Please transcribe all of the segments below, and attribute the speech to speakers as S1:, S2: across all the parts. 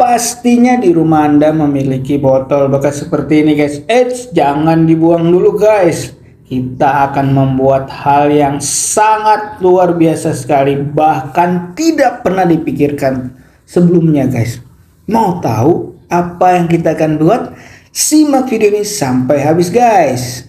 S1: Pastinya di rumah Anda memiliki botol bekas seperti ini guys. Eits, jangan dibuang dulu guys. Kita akan membuat hal yang sangat luar biasa sekali. Bahkan tidak pernah dipikirkan sebelumnya guys. Mau tahu apa yang kita akan buat? Simak video ini sampai habis guys.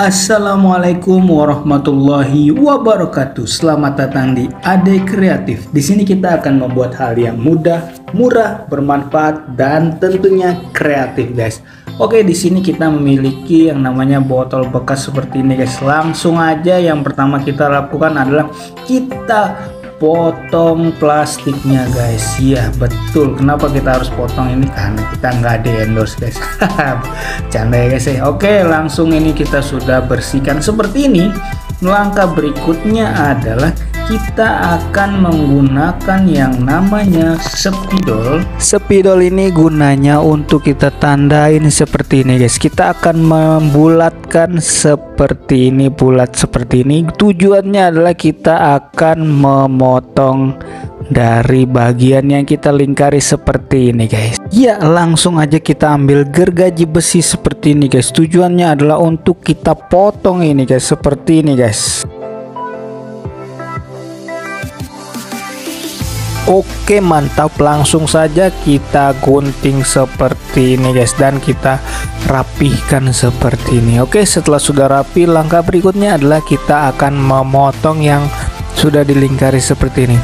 S1: Assalamualaikum warahmatullahi wabarakatuh. Selamat datang di Ade Kreatif. Di sini kita akan membuat hal yang mudah, murah, bermanfaat dan tentunya kreatif, guys. Oke, di sini kita memiliki yang namanya botol bekas seperti ini, guys. Langsung aja yang pertama kita lakukan adalah kita potong plastiknya guys. Ya betul. Kenapa kita harus potong ini? Karena kita nggak di endorse guys. Canda ya guys ya. Oke langsung ini kita sudah bersihkan. Seperti ini langkah berikutnya adalah kita akan menggunakan yang namanya spidol. Spidol ini gunanya untuk kita tandain seperti ini guys. Kita akan membulatkan seperti ini bulat seperti ini. Tujuannya adalah kita akan memotong dari bagian yang kita lingkari seperti ini guys. Ya langsung aja kita ambil gergaji besi seperti ini guys. Tujuannya adalah untuk kita potong ini guys seperti ini guys Oke mantap. Langsung saja kita gunting seperti ini guys. Dan kita rapihkan seperti ini. Oke setelah sudah rapi langkah berikutnya adalah kita akan memotong yang sudah dilingkari seperti ini.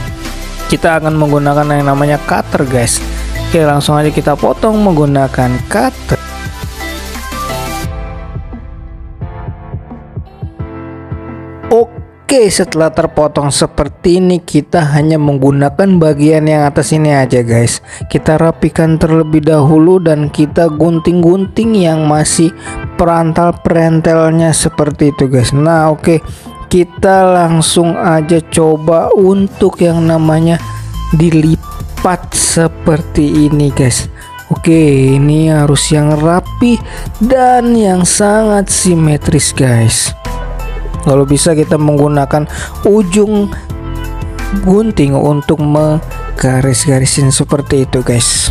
S1: Kita akan menggunakan yang namanya cutter guys. Oke langsung aja kita potong menggunakan cutter Oke setelah terpotong seperti ini kita hanya menggunakan bagian yang atas ini aja guys. Kita rapikan terlebih dahulu dan kita gunting-gunting yang masih perantal perentelnya seperti itu guys. Nah oke. Kita langsung aja coba untuk yang namanya dilipat seperti ini guys. Oke ini harus yang rapi dan yang sangat simetris guys kalau bisa kita menggunakan ujung gunting untuk menggaris-garisin seperti itu guys.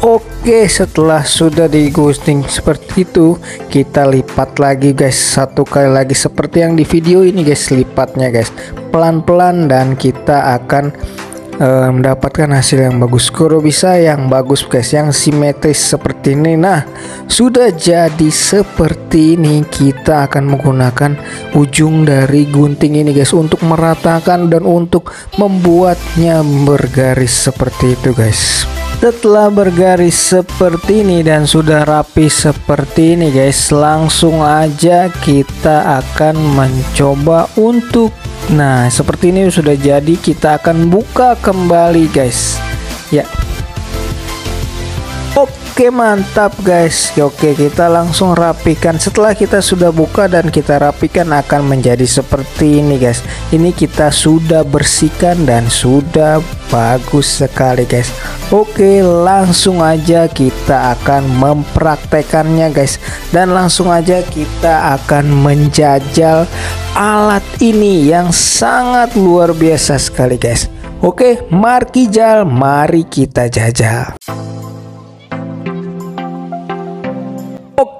S1: Oke setelah sudah digunting seperti itu kita lipat lagi guys. Satu kali lagi seperti yang di video ini guys. Lipatnya guys. Pelan-pelan dan kita akan uh, mendapatkan hasil yang bagus. Kalau bisa yang bagus guys yang simetris seperti ini. Nah sudah jadi seperti ini. Kita akan menggunakan ujung dari gunting ini guys untuk meratakan dan untuk membuatnya bergaris seperti itu guys. Setelah bergaris seperti ini dan sudah rapi seperti ini guys langsung aja kita akan mencoba untuk Nah seperti ini sudah jadi kita akan buka kembali guys. Ya Oke mantap guys. Oke kita langsung rapikan. Setelah kita sudah buka dan kita rapikan akan menjadi seperti ini guys. Ini kita sudah bersihkan dan sudah bagus sekali guys. Oke langsung aja kita akan mempraktekannya guys. Dan langsung aja kita akan menjajal alat ini yang sangat luar biasa sekali guys. Oke mari jal mari kita jajal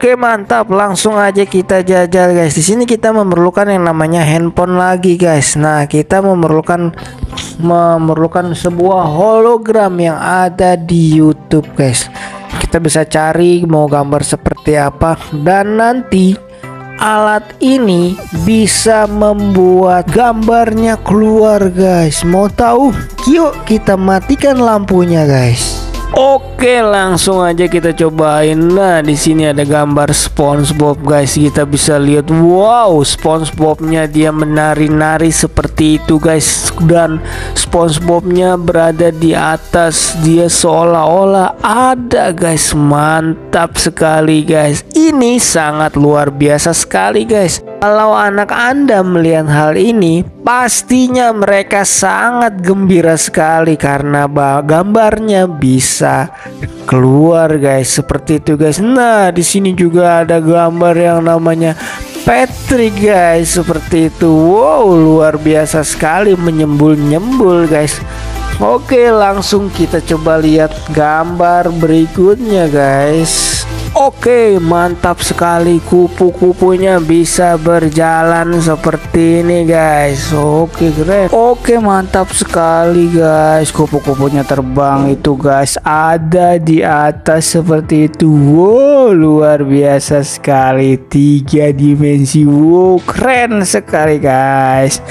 S1: Oke mantap. Langsung aja kita jajal guys. Di sini kita memerlukan yang namanya handphone lagi guys. Nah kita memerlukan memerlukan sebuah hologram yang ada di YouTube guys. Kita bisa cari mau gambar seperti apa. Dan nanti alat ini bisa membuat gambarnya keluar guys. Mau tahu? Yuk kita matikan lampunya guys Oke, langsung aja kita cobain. Nah, di sini ada gambar SpongeBob, guys. Kita bisa lihat, wow, SpongeBobnya dia menari-nari seperti itu, guys. Dan SpongeBobnya berada di atas, dia seolah-olah ada, guys. Mantap sekali, guys. Ini sangat luar biasa sekali, guys. Kalau anak Anda melihat hal ini, pastinya mereka sangat gembira sekali karena gambarnya bisa keluar guys. Seperti itu guys. Nah, di sini juga ada gambar yang namanya Patrick guys. Seperti itu. Wow luar biasa sekali. Menyembul-nyembul guys. Oke langsung kita coba lihat gambar berikutnya guys Oke mantap sekali. Kupu-kupunya bisa berjalan seperti ini guys. Oke keren. Oke mantap sekali guys. Kupu-kupunya terbang itu guys ada di atas seperti itu. Wow luar biasa sekali. Tiga dimensi. Wow keren sekali guys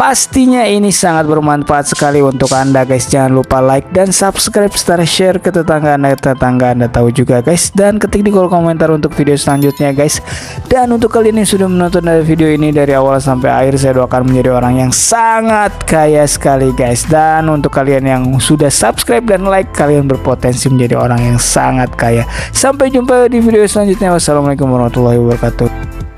S1: Pastinya ini sangat bermanfaat sekali untuk Anda guys. Jangan lupa like dan subscribe serta share ke tetangga Anda tetangga Anda tahu juga guys dan ketik di kolom komentar untuk video selanjutnya guys. Dan untuk kalian yang sudah menonton dari video ini dari awal sampai akhir saya doakan menjadi orang yang sangat kaya sekali guys. Dan untuk kalian yang sudah subscribe dan like kalian berpotensi menjadi orang yang sangat kaya. Sampai jumpa di video selanjutnya. Wassalamualaikum warahmatullahi wabarakatuh.